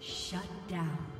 Shut down.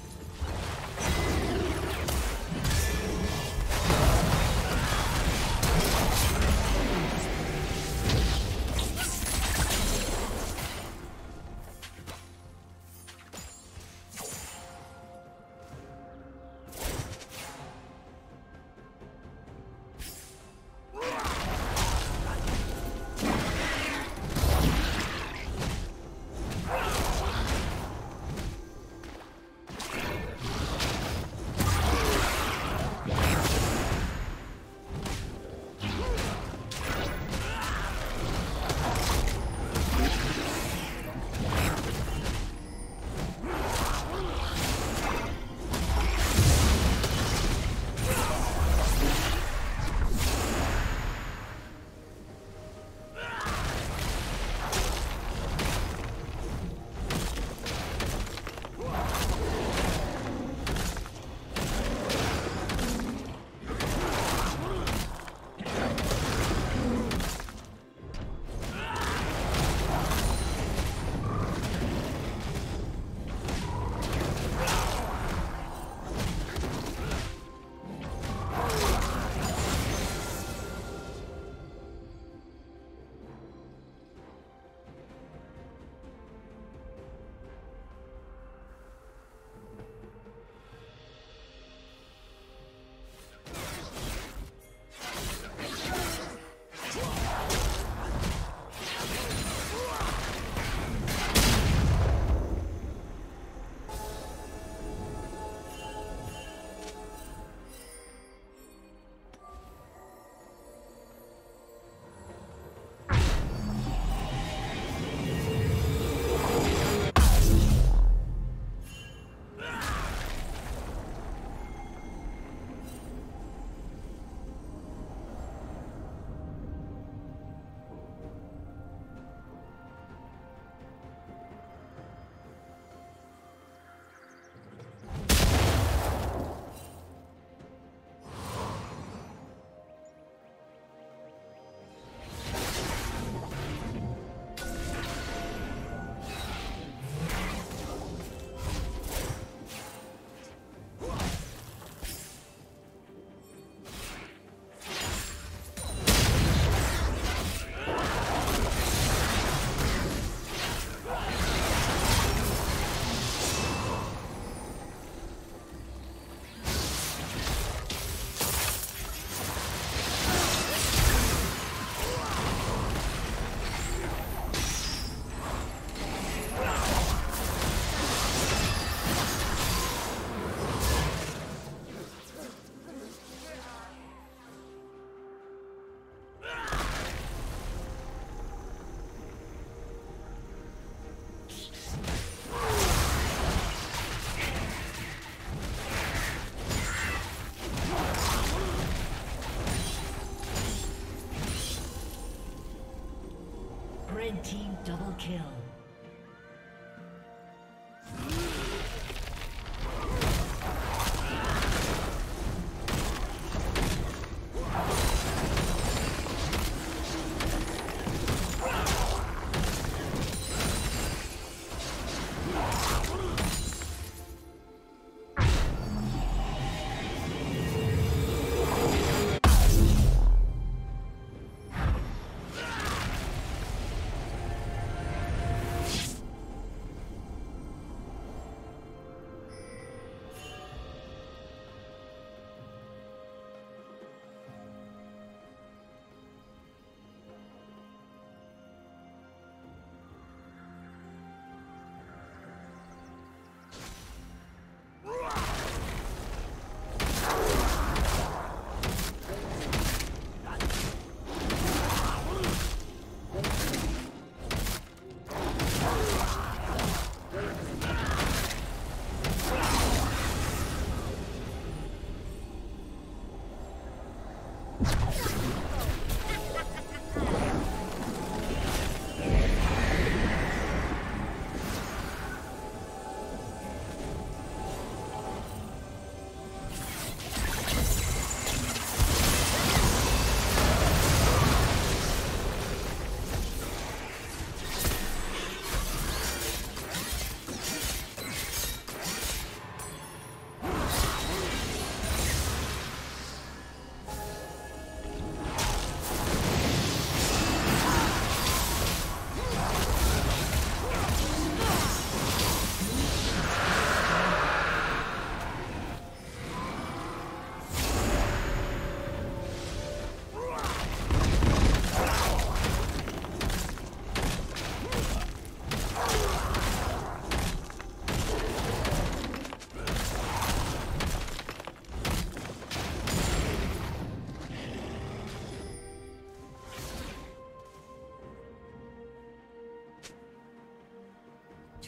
Kill.